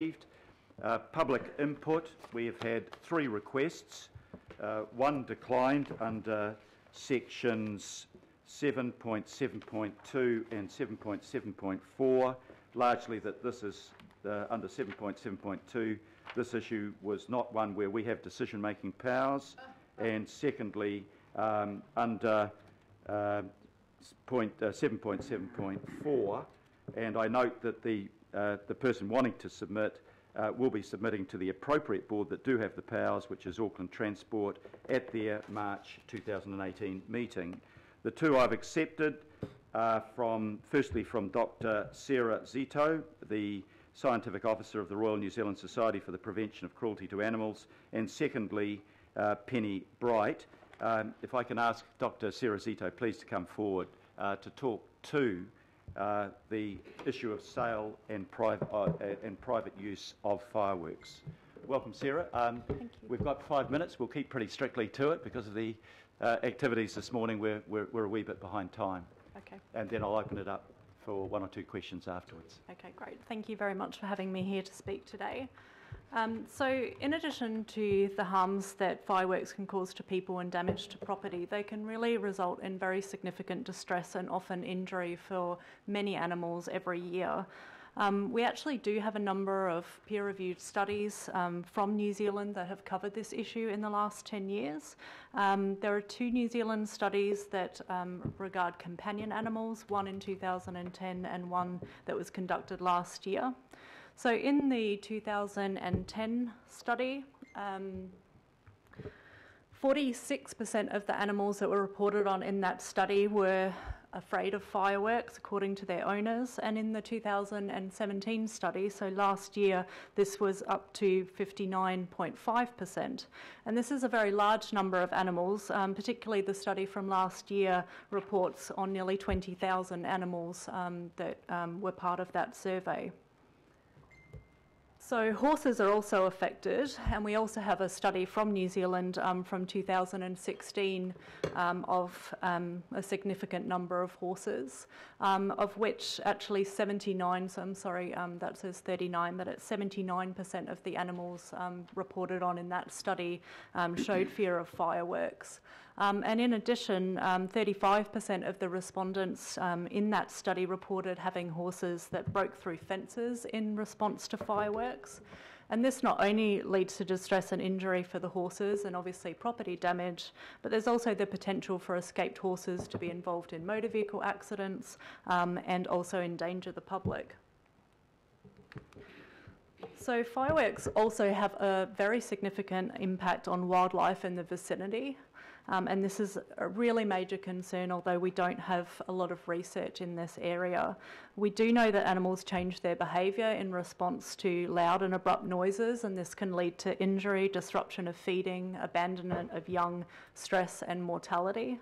received. Uh, Public input, we have had three requests. Uh, One declined under sections 7.7.2 and 7.7.4, largely that this is, uh, under 7.7.2, this issue was not one where we have decision-making powers. And secondly, um, under uh, point, uh, 7.7.4, and I note that the, uh, the person wanting to submit uh, will be submitting to the appropriate board that do have the powers, which is Auckland Transport, at their March 2018 meeting. The two I've accepted are from, firstly from Dr. Sarah Zito, the Scientific Officer of the Royal New Zealand Society for the Prevention of Cruelty to Animals, and secondly, uh, Penny Bright. Um, if I can ask Dr. Sarah Zito, please to come forward uh, to talk to uh, the issue of sale and private, uh, and private use of fireworks. Welcome, Sarah. Um, Thank you. We've got five minutes. We'll keep pretty strictly to it because of the uh, activities this morning. We're, we're, we're a wee bit behind time. Okay. And then I'll open it up for one or two questions afterwards. Okay, great. Thank you very much for having me here to speak today. Um, so, in addition to the harms that fireworks can cause to people and damage to property, they can really result in very significant distress and often injury for many animals every year. Um, we actually do have a number of peer reviewed studies um, from New Zealand that have covered this issue in the last 10 years. Um, there are two New Zealand studies that um, regard companion animals, one in 2010 and one that was conducted last year. So, in the 2010 study, um, 46% of the animals that were reported on in that study were afraid of fireworks, according to their owners. And in the 2017 study, so last year, this was up to 59.5%. And this is a very large number of animals, um, particularly the study from last year reports on nearly 20,000 animals um, that um, were part of that survey. So, horses are also affected, and we also have a study from New Zealand um, from 2016 um, of um, a significant number of horses, um, of which actually 79, so I'm sorry, um, that says 39, but it's 79% of the animals um, reported on in that study showed fear of fireworks. Um, and in addition, um, 35% of the respondents um, in that study reported having horses that broke through fences in response to fireworks. And this not only leads to distress and injury for the horses and obviously property damage, but there's also the potential for escaped horses to be involved in motor vehicle accidents um, and also endanger the public. So, fireworks also have a very significant impact on wildlife in the vicinity. Um, and this is a really major concern, although we don't have a lot of research in this area. We do know that animals change their behaviour in response to loud and abrupt noises, and this can lead to injury, disruption of feeding, abandonment of young, stress, and mortality.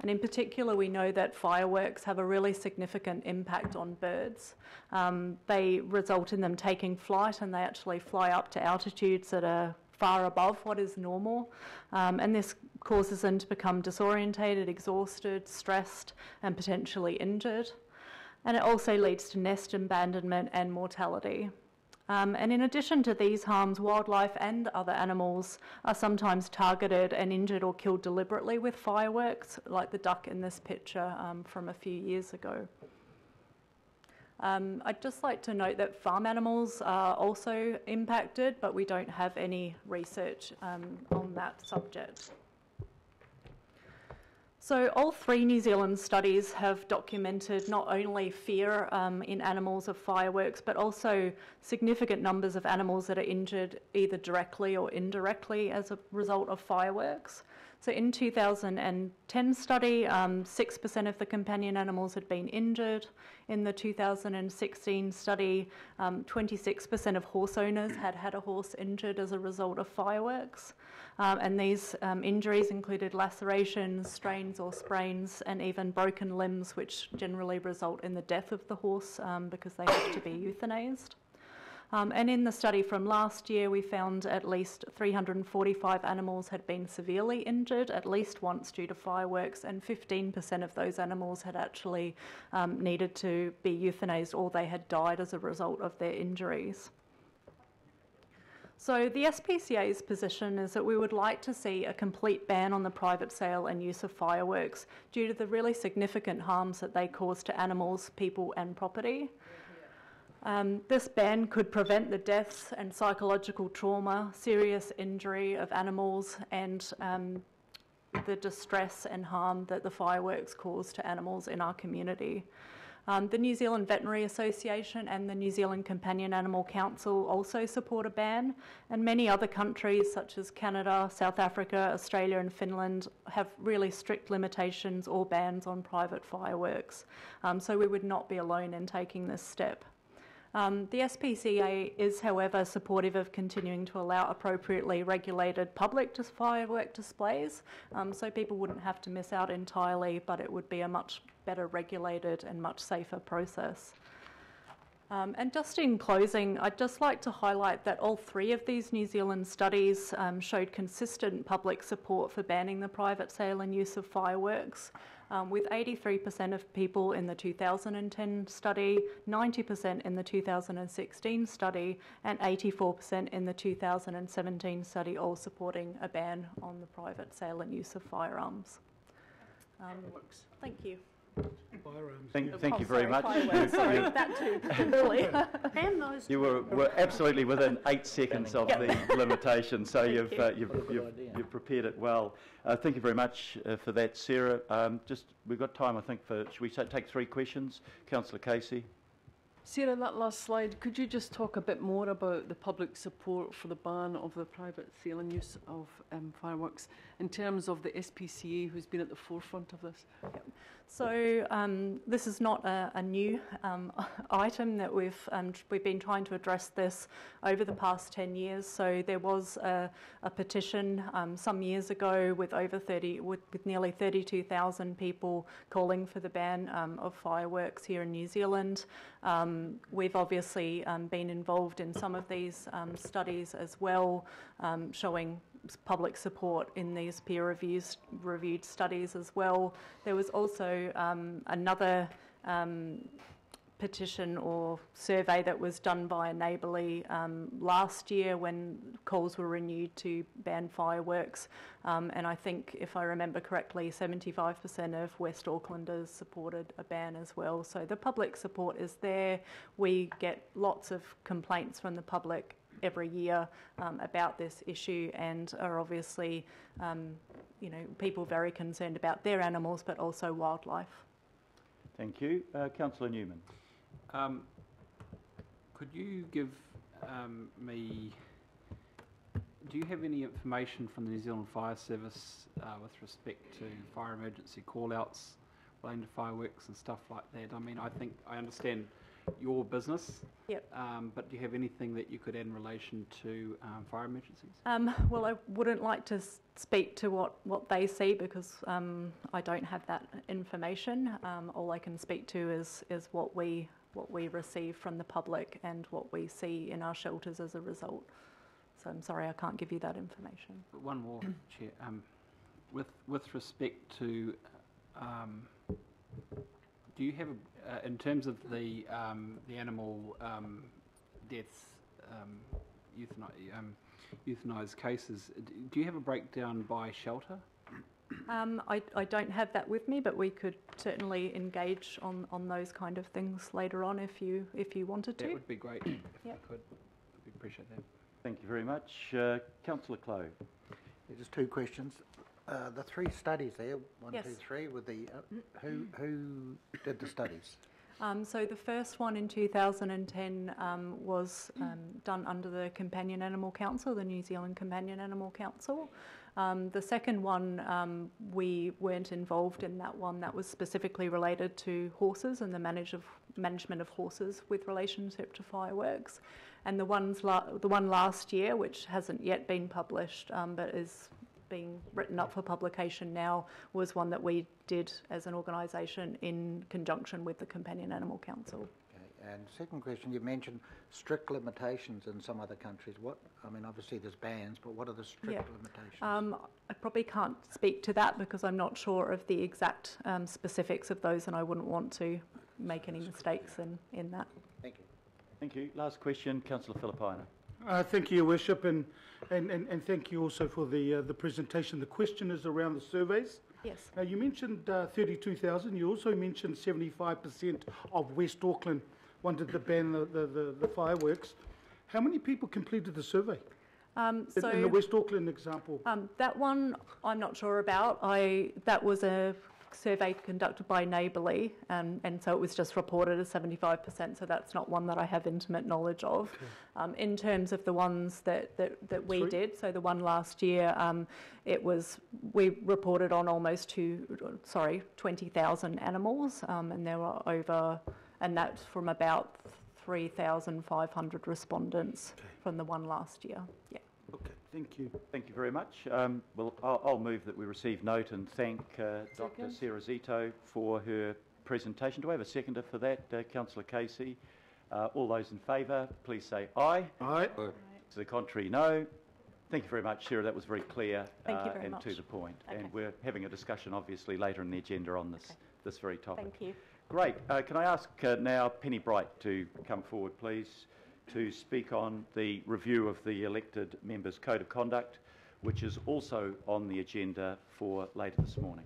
And in particular, we know that fireworks have a really significant impact on birds. Um, they result in them taking flight and they actually fly up to altitudes that are far above what is normal. Um, and this causes them to become disorientated, exhausted, stressed, and potentially injured. And it also leads to nest abandonment and mortality. Um, and in addition to these harms, wildlife and other animals are sometimes targeted and injured or killed deliberately with fireworks, like the duck in this picture um, from a few years ago. Um, I'd just like to note that farm animals are also impacted, but we don't have any research um, on that subject. So, all three New Zealand studies have documented not only fear um, in animals of fireworks, but also significant numbers of animals that are injured either directly or indirectly as a result of fireworks. So, in 2010 study, um, 6% of the companion animals had been injured. In the 2016 study, um, 26% of horse owners had had a horse injured as a result of fireworks. Um, and these um, injuries included lacerations, strains or sprains, and even broken limbs, which generally result in the death of the horse um, because they have to be euthanized. Um, and in the study from last year, we found at least 345 animals had been severely injured at least once due to fireworks, and 15% of those animals had actually um, needed to be euthanized or they had died as a result of their injuries. So the SPCA's position is that we would like to see a complete ban on the private sale and use of fireworks due to the really significant harms that they cause to animals, people, and property. Um, this ban could prevent the deaths and psychological trauma, serious injury of animals, and um, the distress and harm that the fireworks cause to animals in our community. Um, the New Zealand Veterinary Association and the New Zealand Companion Animal Council also support a ban, and many other countries such as Canada, South Africa, Australia, and Finland have really strict limitations or bans on private fireworks. Um, so we would not be alone in taking this step. Um, the SPCA is, however, supportive of continuing to allow appropriately regulated public dis- firework displays, um, so people wouldn't have to miss out entirely, but it would be a much better regulated and much safer process. Um, and just in closing, I'd just like to highlight that all three of these New Zealand studies um, showed consistent public support for banning the private sale and use of fireworks um, with 83% of people in the 2010 study, 90% in the 2016 study, and 84% in the 2017 study, all supporting a ban on the private sale and use of firearms. Um, thank you. Firearms. Thank, thank Oh, you very sorry, much. fireworks, You- sorry, you- that too, Kimberly. And those. You were, were absolutely within eight seconds of the limitation, so you've, you. uh, you've, What a good you've, you've prepared it well. Uh, thank you very much uh, for that, Sarah. Um, just, we've got time, I think, for, should we sa- take three questions? Councillor Casey? Sarah, that last slide, could you just talk a bit more about the public support for the ban of the private sale and use of um, fireworks in terms of the SPCA who's been at the forefront of this? So um, this is not a, a new um, item that we've um, we've been trying to address this over the past 10 years. So there was a, a petition um, some years ago with over 30 with, with nearly 32,000 people calling for the ban um, of fireworks here in New Zealand. Um, we've obviously um, been involved in some of these um, studies as well, um, showing public support in these peer reviews, reviewed studies as well. There was also um, another um, petition or survey that was done by a neighbourly um, last year when calls were renewed to ban fireworks. Um, and I think, if I remember correctly, 75% of West Aucklanders supported a ban as well. So the public support is there. We get lots of complaints from the public every year um, about this issue and are obviously, um, you know, people very concerned about their animals but also wildlife. Thank you. Uh, Councillor Newman? Um, could you give um, me, do you have any information from the New Zealand Fire Service uh, with respect to fire emergency call-outs relating to fireworks and stuff like that? I mean, I think, I understand your business. Yep. Um, but do you have anything that you could add in relation to um, fire emergencies? Um, well, I wouldn't like to speak to what, what they see because um, I don't have that information. Um, all I can speak to is, is what we what we receive from the public and what we see in our shelters as a result. So I'm sorry I can't give you that information. But one more, Chair. Um, with, with respect to, um, do you have, a, uh, in terms of the, um, the animal um, deaths, um, euthani- um, euthanized cases, do you have a breakdown by shelter? Um, I, I don't have that with me, but we could certainly engage on, on those kind of things later on if you if you wanted to. That to. would be great if Yep. I could. I'd appreciate that. Thank you very much. Uh, Councillor Clow? Yeah, Just two questions. Uh, the three studies there, one, two, three, with the, uh, who, who did the studies? Um, so the first one in 2010 um, was um, done under the Companion Animal Council, the New Zealand Companion Animal Council. Um, the second one, um, we weren't involved in that one. That was specifically related to horses and the manage of, management of horses with relationship to fireworks. And the ones the one last year, which hasn't yet been published, um, but is being written up for publication now, was one that we did as an organisation in conjunction with the Companion Animal Council. Okay, And second question, you mentioned strict limitations in some other countries. What, I mean, obviously there's bans, but what are the strict Yeah. limitations? Um, I probably can't speak to that because I'm not sure of the exact um, specifics of those, and I wouldn't want to make any mistakes in, in that. Thank you. Thank you. Last question, Councillor Filipaina. Uh, Thank you, Your Worship, and, and, and and thank you also for the, uh, the presentation. The question is around the surveys. Yes. Now, you mentioned uh, 32,000. You also mentioned 75% of West Auckland wanted to ban the, the, the- the fireworks. How many people completed the survey? Um, In- so In the West Auckland example? um, that one I'm not sure about. I that was a survey conducted by Neighbourly, and, and so it was just reported as 75%. So that's not one that I have intimate knowledge of. Um, in terms of the ones that, that, that we Sorry? did, so the one last year, um, it was we reported on almost two, sorry, 20,000 animals, um, and there were over, and that's from about 3,500 respondents from the one last year. Yeah. Okay, thank you. Thank you very much. Um, Well, I'll I'll move that we receive note and thank uh, Dr. Second. Sarah Zito for her presentation. Do I have a seconder for that, uh, councillor Casey? Uh, All those in favour, please say aye. Aye. To the contrary, no. Thank you very much, Sarah. That was very clear Thank you uh, very and to the point. Okay. And we're having a discussion, obviously, later in the agenda on this, Okay. this very topic. Thank you. Great. Uh, Can I ask uh, now Penny Bright to come forward, please, to speak on the review of the elected members' code of conduct, which is also on the agenda for later this morning.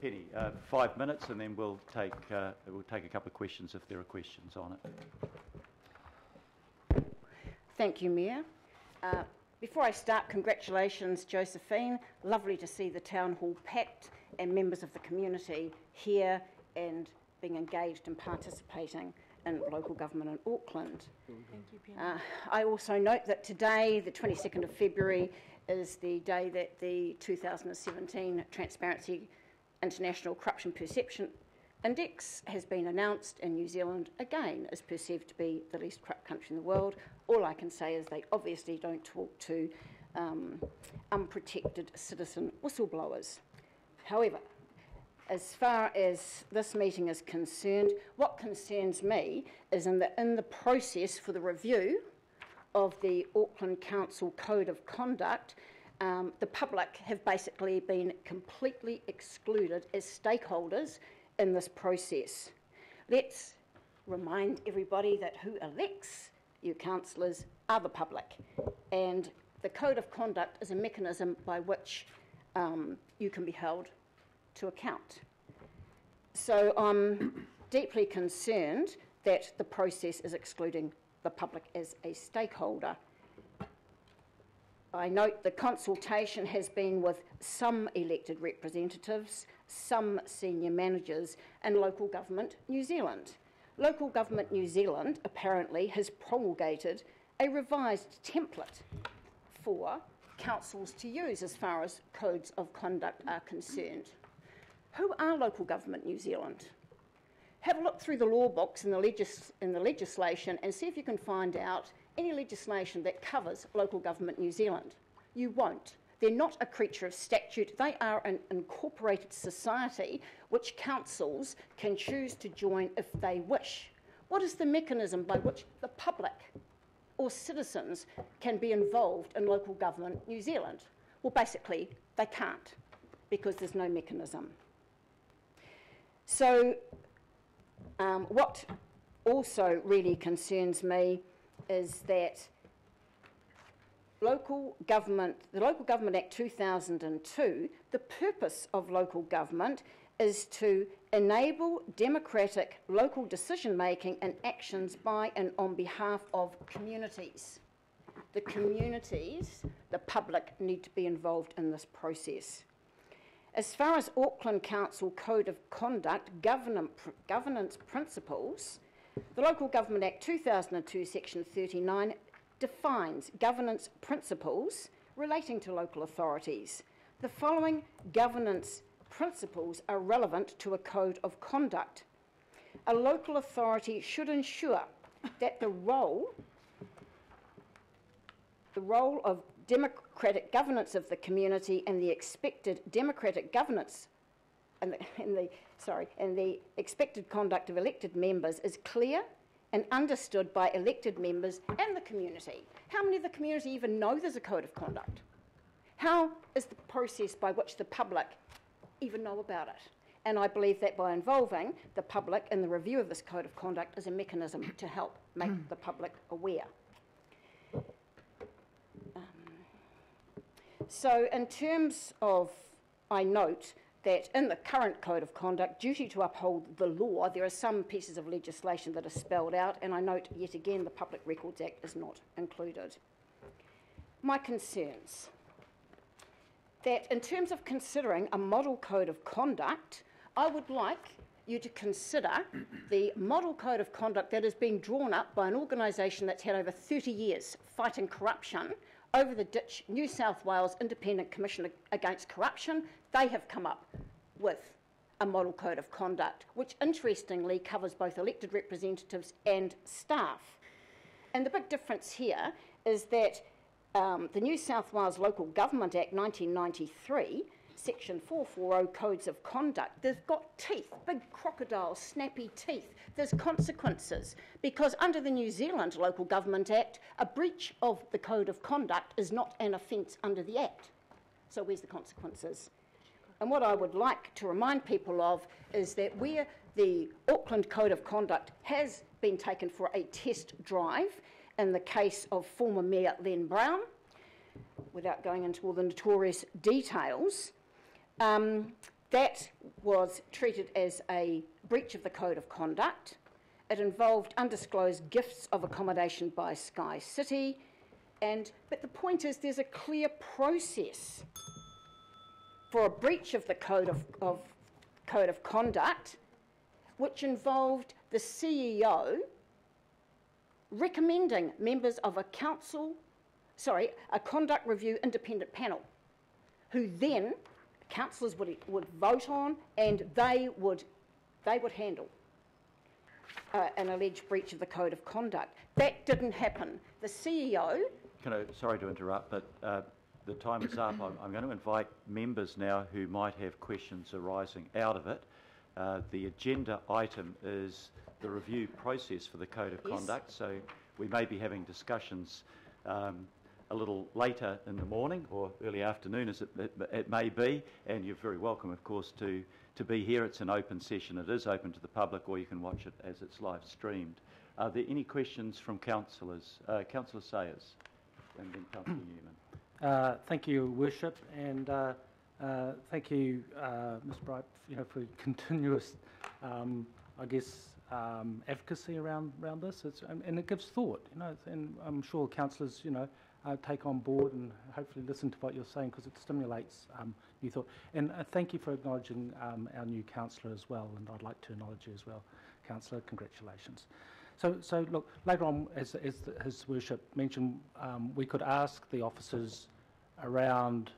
Penny, uh, five minutes, and then we'll take, uh, we'll take a couple of questions if there are questions on it. Thank you, Mayor. Uh, Before I start, congratulations, Josephine. Lovely to see the town hall packed and members of the community here and being engaged and participating in local government in Auckland. Thank you, Penny. Uh, I also note that today, the 22nd of February, is the day that the 2017 Transparency International Corruption Perception Index has been announced, and New Zealand again is perceived to be the least corrupt country in the world. All I can say is they obviously don't talk to um, unprotected citizen whistleblowers. However, as far as this meeting is concerned, what concerns me is in the, in the process for the review of the Auckland Council Code of Conduct, um, the public have basically been completely excluded as stakeholders in this process. Let's remind everybody that who elects you councillors are the public, and the Code of Conduct is a mechanism by which um, you can be held to account. So I'm deeply concerned that the process is excluding the public as a stakeholder. I note the consultation has been with some elected representatives, some senior managers, and Local Government New Zealand. Local Government New Zealand apparently has promulgated a revised template for councils to use as far as codes of conduct are concerned. Who are Local Government New Zealand? Have a look through the law books in the, legis- in the legislation and see if you can find out any legislation that covers local government New Zealand. You won't. They're not a creature of statute, they are an incorporated society which councils can choose to join if they wish. What is the mechanism by which the public or citizens can be involved in local government New Zealand? Well, basically, they can't because there's no mechanism. So, um, what also really concerns me is that local government, the Local Government Act 2002, the purpose of local government is to enable democratic local decision making and actions by and on behalf of communities. The communities, the public, need to be involved in this process. As far as Auckland Council Code of Conduct governance, principles, the Local Government Act 2002, Section 39, defines governance principles relating to local authorities. The following governance principles are relevant to a code of conduct. A local authority should ensure that the role the role of democratic governance of the community and the expected democratic governance and the, and the sorry and the expected conduct of elected members is clear and understood by elected members and the community. How many of the community even know there's a code of conduct? How is the process by which the public even know about it? And I believe that by involving the public in the review of this code of conduct is a mechanism to help make the public aware. So, in terms of, I note that in the current Code of Conduct, duty to uphold the law, there are some pieces of legislation that are spelled out, and I note yet again the Public Records Act is not included. My concerns that in terms of considering a model code of conduct, I would like you to consider the model code of conduct that is being drawn up by an organisation that's had over 30 years fighting corruption over the ditch New South Wales Independent Commission Against Corruption. They have come up with a model code of conduct, which interestingly covers both elected representatives and staff. And the big difference here is that um, the New South Wales Local Government Act 1993, Section 440 Codes of Conduct, they've got teeth, big crocodile, snappy teeth. There's consequences because under the New Zealand Local Government Act, a breach of the Code of Conduct is not an offence under the Act. So, where's the consequences? And what I would like to remind people of is that where the Auckland Code of Conduct has been taken for a test drive, in the case of former Mayor Len Brown, without going into all the notorious details, um, that was treated as a breach of the Code of Conduct. It involved undisclosed gifts of accommodation by Sky City, and but the point is there's a clear process for a breach of the Code of, of Code of Conduct, which involved the CEO recommending members of a council, sorry, a conduct review independent panel, who then councillors would, would vote on and they would, they would handle uh, an alleged breach of the code of conduct. That didn't happen. The CEO. Can I, sorry to interrupt, but uh, the time is up. I'm, I'm, going to invite members now who might have questions arising out of it. Uh, the agenda item is the review process for the Code of Yes. Conduct, so we may be having discussions um, a little later in the morning or early afternoon as it, it, it may be, and you're very welcome, of course, to, to be here. It's an open session. It is open to the public, or you can watch it as it's live streamed. Are there any questions from councillors? Uh, Councillor Sayers and then Councillor Newman. Uh, Thank you, Worship, and uh, uh, thank you, uh, Ms Bright, you know, for continuous, um, I guess, um, advocacy around, around this. It's, and, and it gives thought, you know, and I'm sure councillors, you know, uh, take on board and hopefully listen to what you're saying because it stimulates um, new thought. And uh, thank you for acknowledging um, our new councillor as well, and I'd like to acknowledge you as well, councillor. Congratulations. So, so look, later on, as, as His Worship mentioned, um, we could ask the officers around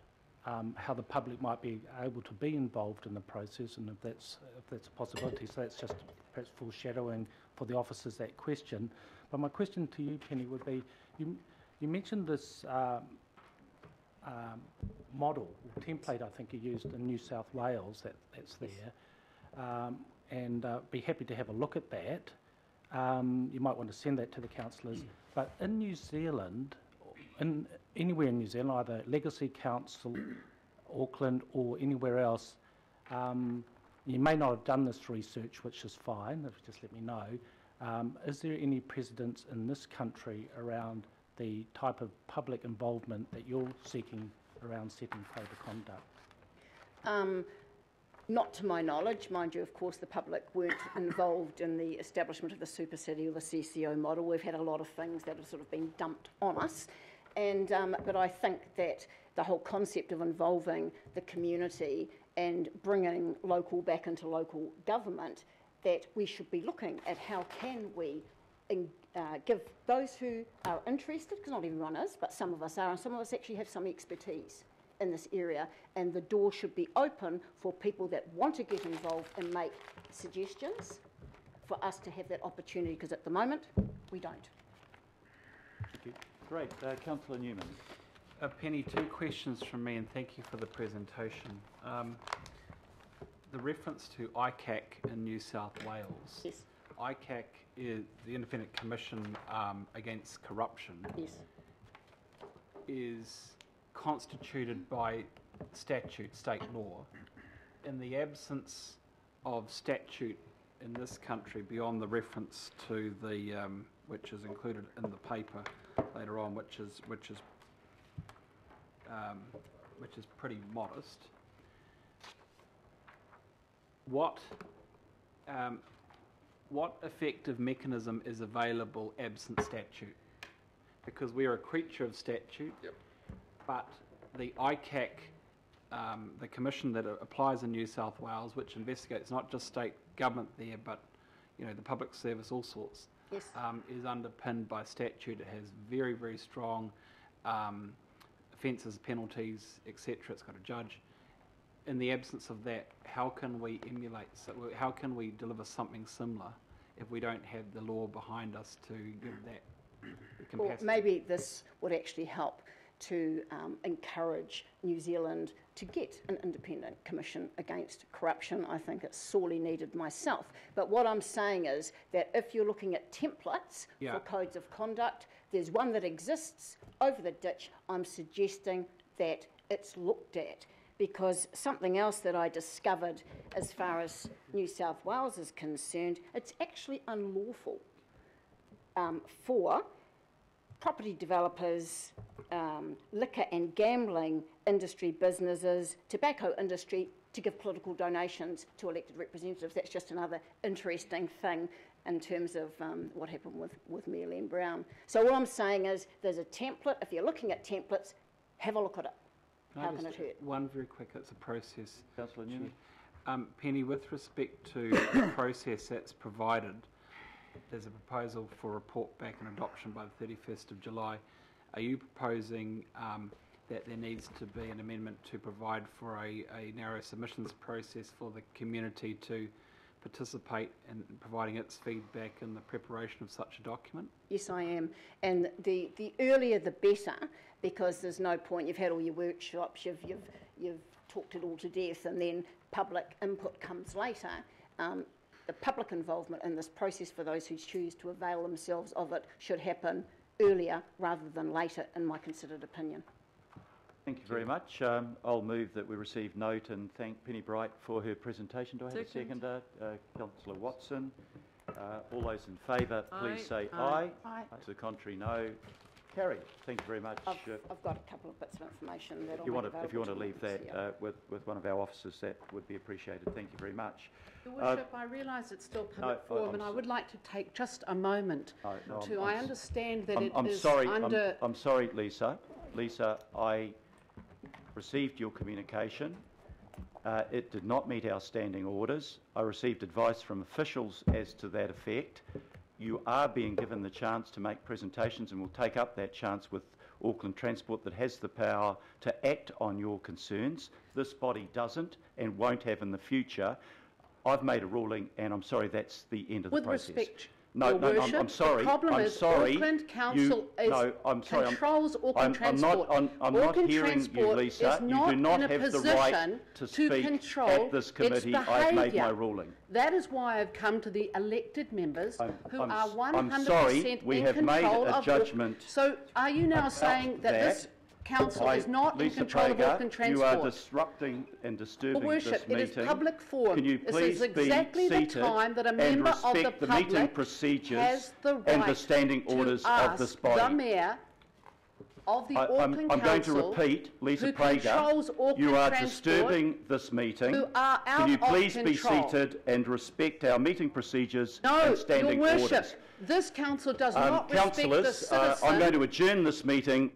um, how the public might be able to be involved in the process, and if that's if that's a possibility. So that's just perhaps foreshadowing for the officers that question. But my question to you, Penny, would be: you you mentioned this um, um, model template, I think you used in New South Wales. That that's there, um, and uh, be happy to have a look at that. Um, you might want to send that to the councillors. But in New Zealand, in anywhere in New Zealand, either Legacy Council, Auckland, or anywhere else, um, you may not have done this research, which is fine. If you just let me know. Um, is there any precedence in this country around the type of public involvement that you're seeking around setting code of conduct? Um, not to my knowledge, mind you, of course, the public weren't involved in the establishment of the Super City or the CCO model. We've had a lot of things that have sort of been dumped on us. And, um, but I think that the whole concept of involving the community and bringing local back into local government, that we should be looking at how can we uh, give those who are interested, because not everyone is, but some of us are, and some of us actually have some expertise in this area, and the door should be open for people that want to get involved and make suggestions for us to have that opportunity, because at the moment, we don't. Thank you. Great. Uh, Councillor Newman. Uh, Penny, two questions from me, and thank you for the presentation. Um, the reference to ICAC in New South Wales. Yes, ICAC is the Independent Commission um, Against Corruption. yes. is constituted by statute, state law. In the absence of statute in this country, beyond the reference to the, um, which is included in the paper later on, which is, which is um, which is pretty modest, what, um, what effective mechanism is available absent statute? Because we are a creature of statute. Yep. But the ICAC, um, the commission that applies in New South Wales, which investigates not just state government there, but you know the public service, all sorts, Yes. um, is underpinned by statute. It has very, very strong um, offences, penalties, etc. It's got a judge. In the absence of that, how can we emulate? How can we deliver something similar if we don't have the law behind us to give that Or capacity? maybe this would actually help to um, encourage New Zealand to get an independent commission against corruption. I think it's sorely needed myself. But what I'm saying is that if you're looking at templates Yeah. for codes of conduct, there's one that exists over the ditch. I'm suggesting that it's looked at. Because something else that I discovered as far as New South Wales is concerned, it's actually unlawful um, for property developers, um, liquor and gambling industry businesses, tobacco industry to give political donations to elected representatives. That's just another interesting thing in terms of um, what happened with, with Mayor Len Brown. So all I'm saying is there's a template. If you're looking at templates, have a look at it. Can I How can it hurt? One very quick, it's a process. Councillor Newman? Um, Penny, with respect to the process that's provided, there's a proposal for report back and adoption by the 31st of July. Are you proposing um, that there needs to be an amendment to provide for a, a narrow submissions process for the community to participate in providing its feedback in the preparation of such a document? Yes, I am. And the, the earlier the better, because there's no point. You've had all your workshops, you've, you've, you've talked it all to death, and then public input comes later. Um, the public involvement in this process for those who choose to avail themselves of it should happen earlier rather than later, in my considered opinion. Thank you very much. Um, I'll move that we receive note and thank Penny Bright for her presentation. Do I have a Second. seconder? Uh, Councillor Watson. Uh, all those in favour, please Aye. say aye. Aye. To the contrary, no. Carried. Thank you very much. I've, Uh, I've got a couple of bits of information that If I'll you want to, if you want to leave that uh, with, with one of our officers, that would be appreciated. Thank you very much. Your Uh, Worship, I realise it's still public I- forum, I'm and I s- would like to take just a moment No, no, I'm- to, I'm I s- understand that I'm, it I'm is sorry, I'm, under, I'm sorry, Lisa. Lisa, I received your communication. Uh, it did not meet our standing orders. I received advice from officials as to that effect. You are being given the chance to make presentations and will take up that chance with Auckland Transport that has the power to act on your concerns. This body doesn't and won't have in the future. I've made a ruling and I'm sorry, that's the end of with the process. respect, No, Your no, I'm- I'm sorry. the problem I'm is sorry. Auckland Council You- is, no, I'm sorry, I'm- controls I'm, Auckland I'm Transport. not, I'm, I'm not Auckland hearing you, Lisa. You do not have the right to to speak control at this committee. I've made my ruling. That is why I've come to the elected members I'm- who I'm are s- one I'm hundred sorry, we in have made a of. Judgment So are you now saying that this that. Council I- is not in Lisa control of Prager, Auckland You are disrupting and Your disturbing Worship, this it is public forum. Can you This please is be exactly the time that a and member of the respect the meeting public procedures has the and the right standing to orders of this the body? mayor of the I- I'm, Auckland I'm going to Council repeat, Lisa Prager, you are Transport, disturbing this meeting. who are out Can you of please be seated and respect our meeting procedures No, and Your standing Worship, orders? this council does Um, not respect the councillors, uh. I'm going to adjourn this meeting